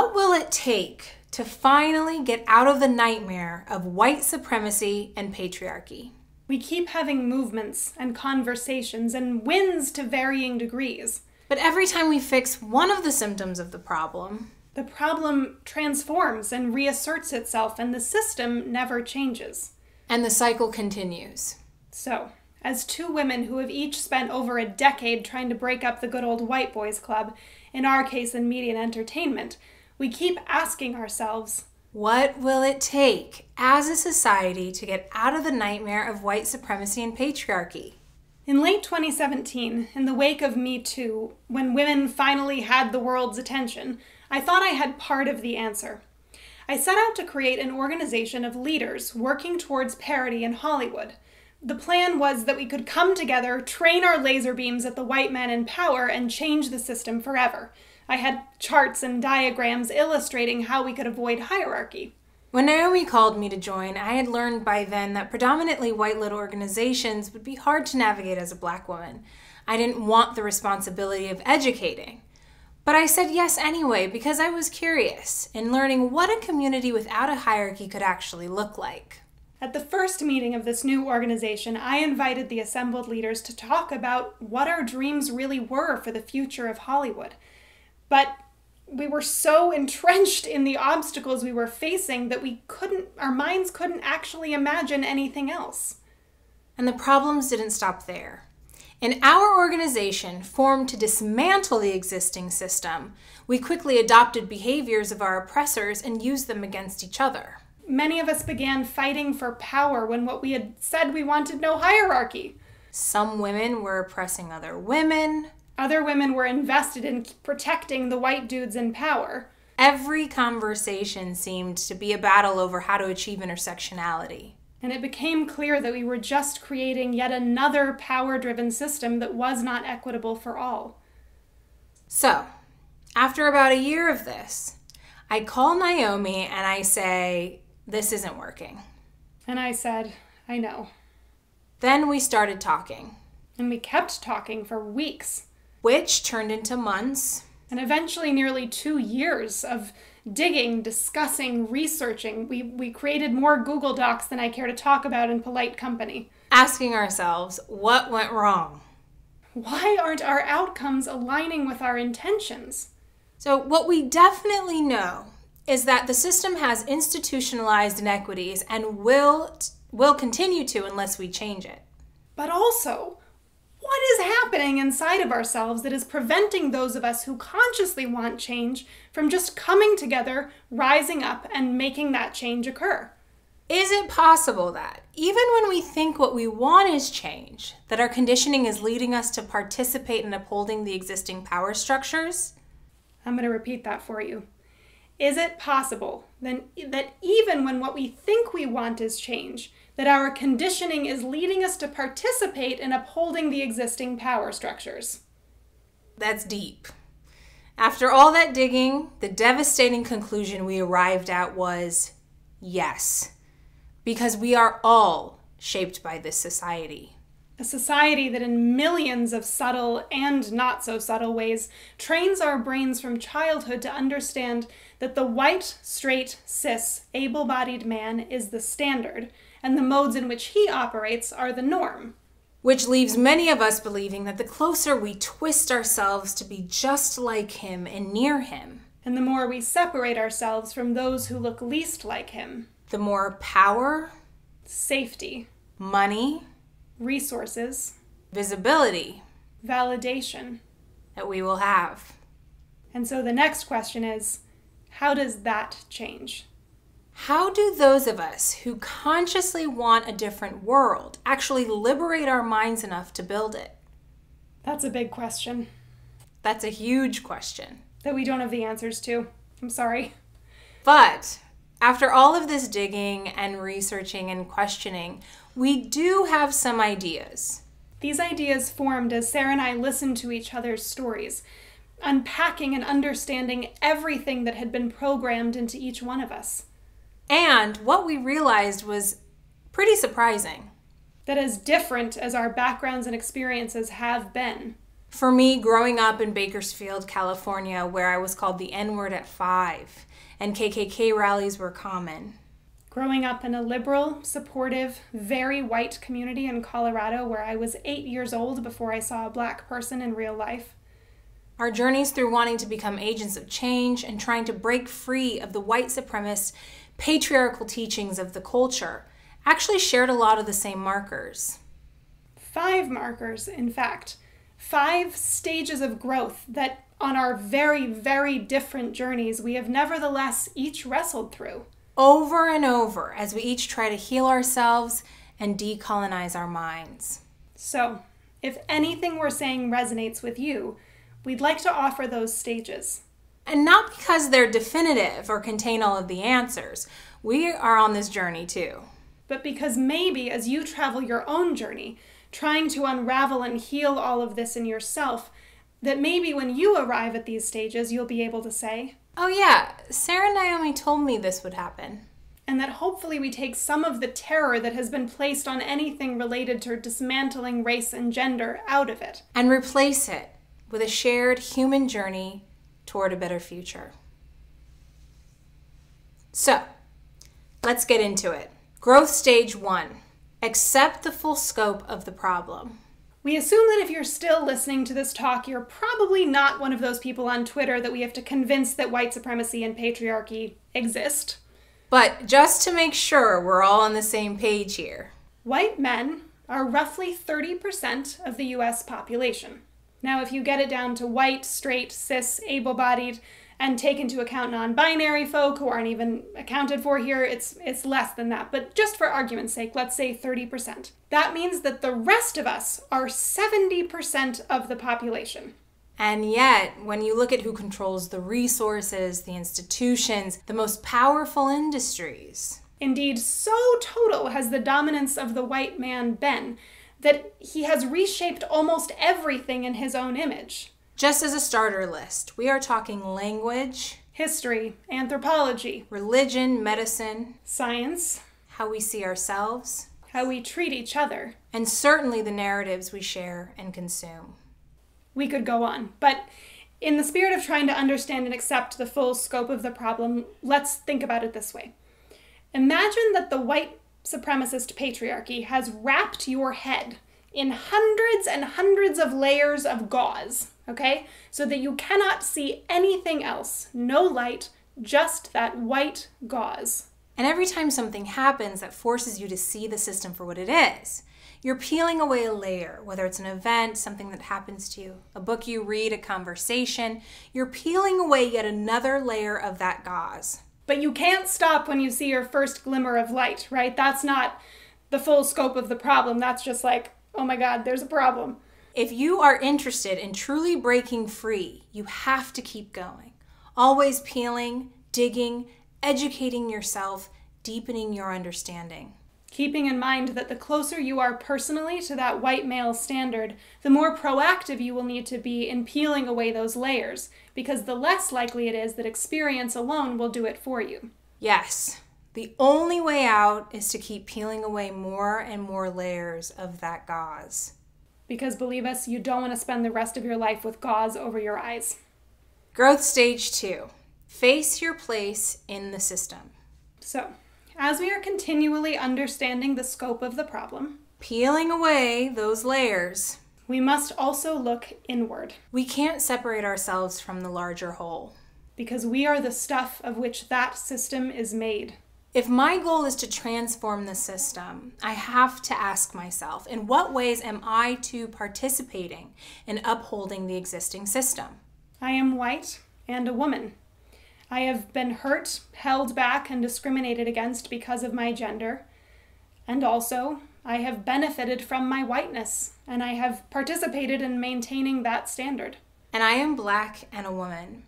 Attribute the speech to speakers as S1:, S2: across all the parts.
S1: What will it take to finally get out of the nightmare of white supremacy and patriarchy?
S2: We keep having movements and conversations and wins to varying degrees.
S1: But every time we fix one of the symptoms of the problem,
S2: the problem transforms and reasserts itself, and the system never changes.
S1: And the cycle continues.
S2: So, as two women who have each spent over a decade trying to break up the good old white boys club, in our case in media and entertainment, we keep asking ourselves
S1: what will it take as a society to get out of the nightmare of white supremacy and patriarchy?
S2: In late 2017, in the wake of Me Too, when women finally had the world's attention, I thought I had part of the answer. I set out to create an organization of leaders working towards parity in Hollywood. The plan was that we could come together, train our laser beams at the white men in power, and change the system forever. I had charts and diagrams illustrating how we could avoid hierarchy.
S1: When Naomi called me to join, I had learned by then that predominantly white led organizations would be hard to navigate as a black woman. I didn't want the responsibility of educating. But I said yes anyway because I was curious in learning what a community without a hierarchy could actually look like.
S2: At the first meeting of this new organization, I invited the assembled leaders to talk about what our dreams really were for the future of Hollywood. But we were so entrenched in the obstacles we were facing that we couldn't, our minds couldn't actually imagine anything else.
S1: And the problems didn't stop there. In our organization, formed to dismantle the existing system, we quickly adopted behaviors of our oppressors and used them against each other.
S2: Many of us began fighting for power when what we had said we wanted no hierarchy.
S1: Some women were oppressing other women.
S2: Other women were invested in protecting the white dudes in power.
S1: Every conversation seemed to be a battle over how to achieve intersectionality.
S2: And it became clear that we were just creating yet another power driven system that was not equitable for all.
S1: So, after about a year of this, I call Naomi and I say, This isn't working.
S2: And I said, I know.
S1: Then we started talking.
S2: And we kept talking for weeks
S1: which turned into months.
S2: And eventually, nearly two years of digging, discussing, researching. We, we created more Google Docs than I care to talk about in polite company.
S1: Asking ourselves, what went wrong?
S2: Why aren't our outcomes aligning with our intentions?
S1: So, what we definitely know is that the system has institutionalized inequities and will, will continue to unless we change it.
S2: But also, what is happening inside of ourselves that is preventing those of us who consciously want change from just coming together, rising up, and making that change occur?
S1: Is it possible that, even when we think what we want is change, that our conditioning is leading us to participate in upholding the existing power structures?
S2: I'm going to repeat that for you. Is it possible then, that even when what we think we want is change, that our conditioning is leading us to participate in upholding the existing power structures.
S1: That's deep. After all that digging, the devastating conclusion we arrived at was yes, because we are all shaped by this society.
S2: A society that, in millions of subtle and not so subtle ways, trains our brains from childhood to understand that the white, straight, cis, able bodied man is the standard, and the modes in which he operates are the norm.
S1: Which leaves many of us believing that the closer we twist ourselves to be just like him and near him,
S2: and the more we separate ourselves from those who look least like him,
S1: the more power,
S2: safety,
S1: money,
S2: resources,
S1: visibility,
S2: validation
S1: that we will have.
S2: And so the next question is how does that change?
S1: How do those of us who consciously want a different world actually liberate our minds enough to build it?
S2: That's a big question.
S1: That's a huge question.
S2: That we don't have the answers to. I'm sorry.
S1: But after all of this digging and researching and questioning, we do have some ideas.
S2: These ideas formed as Sarah and I listened to each other's stories, unpacking and understanding everything that had been programmed into each one of us.
S1: And what we realized was pretty surprising.
S2: That as different as our backgrounds and experiences have been,
S1: For me, growing up in Bakersfield, California, where I was called the N word at five, and KKK rallies were common.
S2: Growing up in a liberal, supportive, very white community in Colorado where I was eight years old before I saw a black person in real life.
S1: Our journeys through wanting to become agents of change and trying to break free of the white supremacist, patriarchal teachings of the culture actually shared a lot of the same markers.
S2: Five markers, in fact. Five stages of growth that, on our very, very different journeys, we have nevertheless each wrestled through.
S1: Over and over as we each try to heal ourselves and decolonize our minds.
S2: So, if anything we're saying resonates with you, we'd like to offer those stages.
S1: And not because they're definitive or contain all of the answers. We are on this journey too.
S2: But because maybe as you travel your own journey, trying to unravel and heal all of this in yourself, that maybe when you arrive at these stages, you'll be able to say,
S1: Oh, yeah, Sarah Naomi told me this would happen.
S2: And that hopefully we take some of the terror that has been placed on anything related to dismantling race and gender out of it.
S1: And replace it with a shared human journey toward a better future. So, let's get into it. Growth stage one accept the full scope of the problem.
S2: We assume that if you're still listening to this talk, you're probably not one of those people on Twitter that we have to convince that white supremacy and patriarchy exist.
S1: But just to make sure we're all on the same page here,
S2: white men are roughly 30% of the US population. Now, if you get it down to white, straight, cis, able bodied, and take into account non-binary folk who aren't even accounted for here, it's it's less than that. But just for argument's sake, let's say 30%. That means that the rest of us are 70% of the population.
S1: And yet, when you look at who controls the resources, the institutions, the most powerful industries,
S2: indeed, so total has the dominance of the white man been that he has reshaped almost everything in his own image.
S1: Just as a starter list, we are talking language,
S2: history, anthropology,
S1: religion, medicine,
S2: science,
S1: how we see ourselves,
S2: how we treat each other,
S1: and certainly the narratives we share and consume.
S2: We could go on, but in the spirit of trying to understand and accept the full scope of the problem, let's think about it this way. Imagine that the white supremacist patriarchy has wrapped your head in hundreds and hundreds of layers of gauze, okay? So that you cannot see anything else. No light, just that white gauze.
S1: And every time something happens that forces you to see the system for what it is, you're peeling away a layer, whether it's an event, something that happens to you, a book you read, a conversation, you're peeling away yet another layer of that gauze.
S2: But you can't stop when you see your first glimmer of light, right? That's not the full scope of the problem. That's just like, oh my God, there's a problem.
S1: If you are interested in truly breaking free, you have to keep going. Always peeling, digging, educating yourself, deepening your understanding.
S2: Keeping in mind that the closer you are personally to that white male standard, the more proactive you will need to be in peeling away those layers, because the less likely it is that experience alone will do it for you.
S1: Yes, the only way out is to keep peeling away more and more layers of that gauze.
S2: Because believe us, you don't want to spend the rest of your life with gauze over your eyes.
S1: Growth stage two face your place in the system.
S2: So, as we are continually understanding the scope of the problem,
S1: peeling away those layers,
S2: we must also look inward.
S1: We can't separate ourselves from the larger whole.
S2: Because we are the stuff of which that system is made.
S1: If my goal is to transform the system, I have to ask myself in what ways am I to participating in upholding the existing system?
S2: I am white and a woman. I have been hurt, held back, and discriminated against because of my gender. And also, I have benefited from my whiteness, and I have participated in maintaining that standard.
S1: And I am black and a woman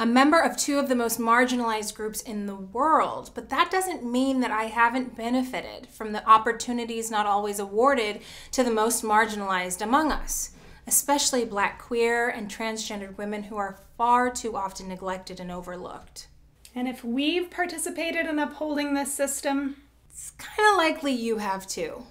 S1: a member of two of the most marginalized groups in the world, but that doesn't mean that I haven't benefited from the opportunities not always awarded to the most marginalized among us, especially black, queer, and transgendered women who are far too often neglected and overlooked.
S2: And if we've participated in upholding this system,
S1: it's kind of likely you have too.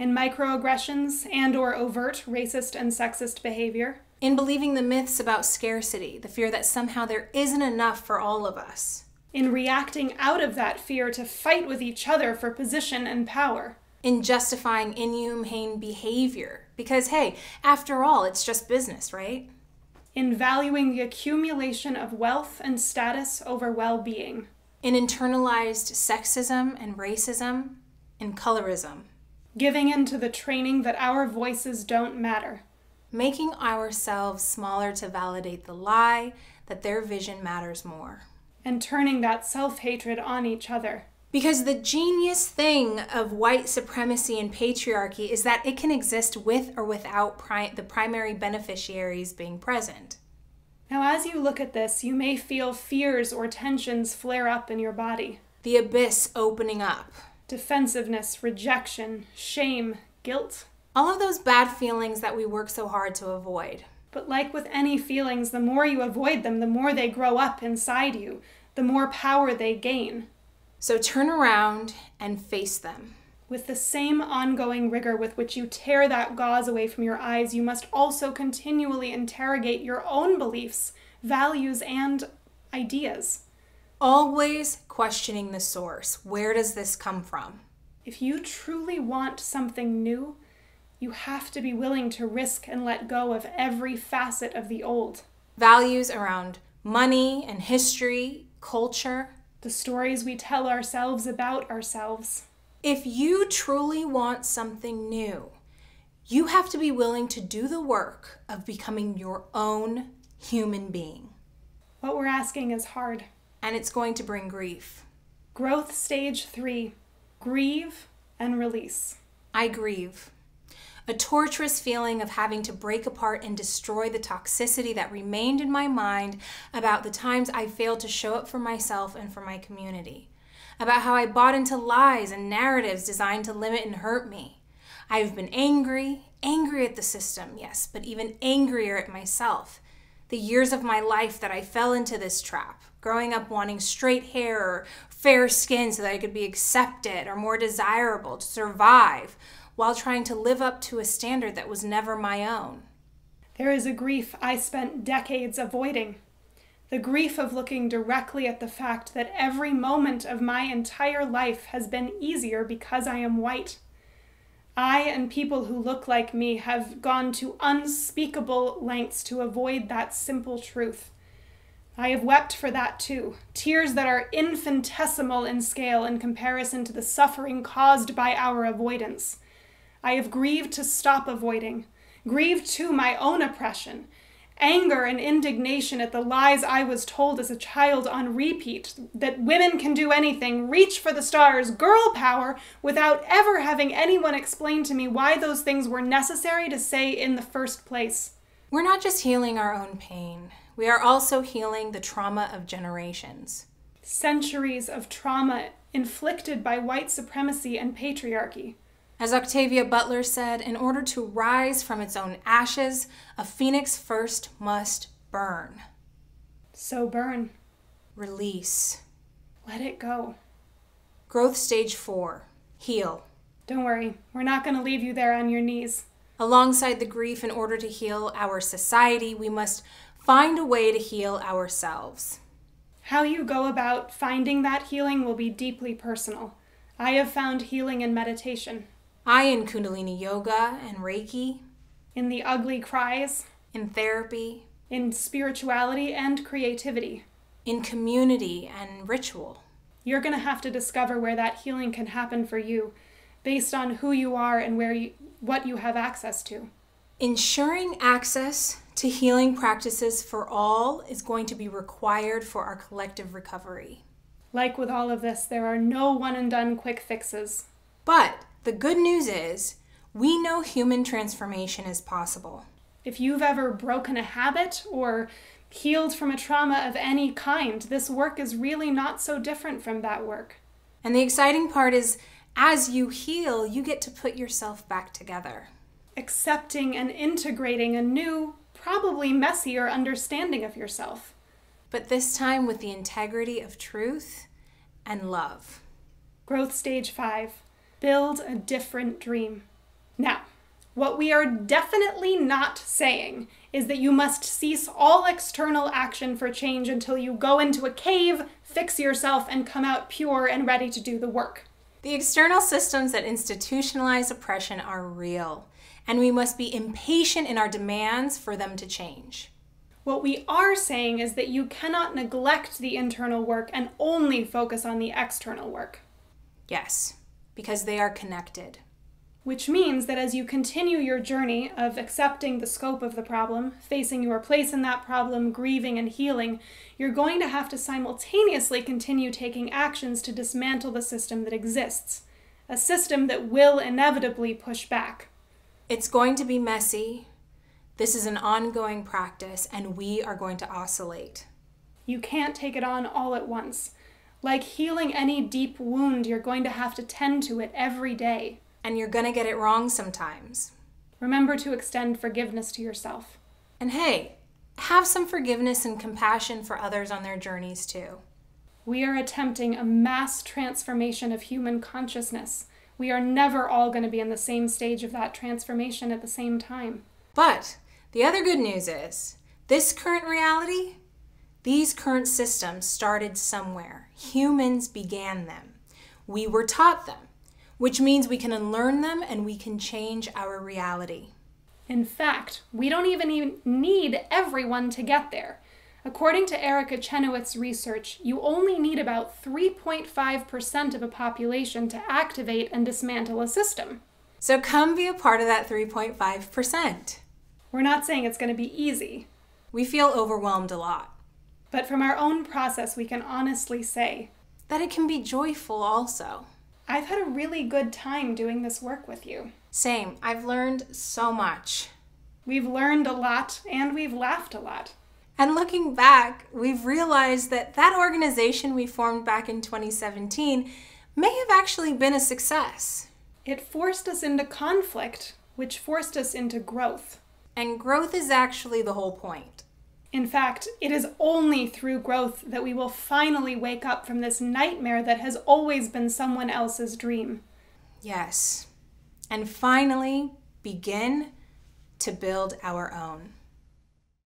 S2: in microaggressions and or overt racist and sexist behavior,
S1: in believing the myths about scarcity, the fear that somehow there isn't enough for all of us,
S2: in reacting out of that fear to fight with each other for position and power,
S1: in justifying inhumane behavior, because hey, after all, it's just business, right?
S2: In valuing the accumulation of wealth and status over well being,
S1: in internalized sexism and racism, in colorism,
S2: giving in to the training that our voices don't matter,
S1: making ourselves smaller to validate the lie that their vision matters more,
S2: and turning that self hatred on each other.
S1: Because the genius thing of white supremacy and patriarchy is that it can exist with or without pri- the primary beneficiaries being present.
S2: Now, as you look at this, you may feel fears or tensions flare up in your body.
S1: The abyss opening up.
S2: Defensiveness, rejection, shame, guilt.
S1: All of those bad feelings that we work so hard to avoid.
S2: But, like with any feelings, the more you avoid them, the more they grow up inside you, the more power they gain.
S1: So turn around and face them.
S2: With the same ongoing rigor with which you tear that gauze away from your eyes, you must also continually interrogate your own beliefs, values, and ideas.
S1: Always questioning the source. Where does this come from?
S2: If you truly want something new, you have to be willing to risk and let go of every facet of the old.
S1: Values around money and history, culture,
S2: the stories we tell ourselves about ourselves.
S1: If you truly want something new, you have to be willing to do the work of becoming your own human being.
S2: What we're asking is hard.
S1: And it's going to bring grief.
S2: Growth stage three grieve and release.
S1: I grieve a torturous feeling of having to break apart and destroy the toxicity that remained in my mind about the times I failed to show up for myself and for my community, about how I bought into lies and narratives designed to limit and hurt me. I've been angry, angry at the system, yes, but even angrier at myself. The years of my life that I fell into this trap, growing up wanting straight hair or fair skin so that I could be accepted or more desirable to survive, while trying to live up to a standard that was never my own.
S2: There is a grief I spent decades avoiding. The grief of looking directly at the fact that every moment of my entire life has been easier because I am white. I and people who look like me have gone to unspeakable lengths to avoid that simple truth. I have wept for that too, tears that are infinitesimal in scale in comparison to the suffering caused by our avoidance. I have grieved to stop avoiding, grieved to my own oppression, anger and indignation at the lies I was told as a child on repeat that women can do anything, reach for the stars, girl power, without ever having anyone explain to me why those things were necessary to say in the first place.
S1: We're not just healing our own pain, we are also healing the trauma of generations.
S2: Centuries of trauma inflicted by white supremacy and patriarchy.
S1: As Octavia Butler said, in order to rise from its own ashes, a phoenix first must burn.
S2: So burn.
S1: Release.
S2: Let it go.
S1: Growth stage four heal.
S2: Don't worry, we're not going to leave you there on your knees.
S1: Alongside the grief, in order to heal our society, we must find a way to heal ourselves.
S2: How you go about finding that healing will be deeply personal. I have found healing in meditation.
S1: I in Kundalini Yoga and Reiki.
S2: In the ugly cries.
S1: In therapy.
S2: In spirituality and creativity.
S1: In community and ritual.
S2: You're going to have to discover where that healing can happen for you based on who you are and where you, what you have access to.
S1: Ensuring access to healing practices for all is going to be required for our collective recovery.
S2: Like with all of this, there are no one and done quick fixes.
S1: But the good news is, we know human transformation is possible.
S2: If you've ever broken a habit or healed from a trauma of any kind, this work is really not so different from that work.
S1: And the exciting part is, as you heal, you get to put yourself back together.
S2: Accepting and integrating a new, probably messier understanding of yourself.
S1: But this time with the integrity of truth and love.
S2: Growth Stage 5 Build a different dream. Now, what we are definitely not saying is that you must cease all external action for change until you go into a cave, fix yourself, and come out pure and ready to do the work.
S1: The external systems that institutionalize oppression are real, and we must be impatient in our demands for them to change.
S2: What we are saying is that you cannot neglect the internal work and only focus on the external work.
S1: Yes, because they are connected.
S2: Which means that as you continue your journey of accepting the scope of the problem, facing your place in that problem, grieving and healing, you're going to have to simultaneously continue taking actions to dismantle the system that exists, a system that will inevitably push back.
S1: It's going to be messy. This is an ongoing practice, and we are going to oscillate.
S2: You can't take it on all at once. Like healing any deep wound, you're going to have to tend to it every day.
S1: And you're going to get it wrong sometimes.
S2: Remember to extend forgiveness to yourself.
S1: And hey, have some forgiveness and compassion for others on their journeys too.
S2: We are attempting a mass transformation of human consciousness. We are never all going to be in the same stage of that transformation at the same time.
S1: But the other good news is this current reality these current systems started somewhere. Humans began them. We were taught them, which means we can unlearn them and we can change our reality.
S2: In fact, we don't even need everyone to get there. According to Erica Chenoweth's research, you only need about 3.5% of a population to activate and dismantle a system.
S1: So come be a part of that 3.5%.
S2: We're not saying it's going to be easy.
S1: We feel overwhelmed a lot.
S2: But from our own process, we can honestly say
S1: that it can be joyful also.
S2: I've had a really good time doing this work with you.
S1: Same. I've learned so much.
S2: We've learned a lot and we've laughed a lot.
S1: And looking back, we've realized that that organization we formed back in 2017 may have actually been a success.
S2: It forced us into conflict, which forced us into growth.
S1: And growth is actually the whole point.
S2: In fact, it is only through growth that we will finally wake up from this nightmare that has always been someone else's dream.
S1: Yes. And finally begin to build our own.